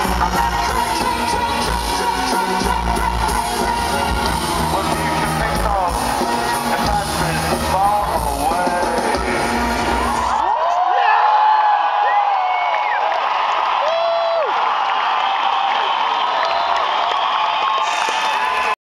I'm not a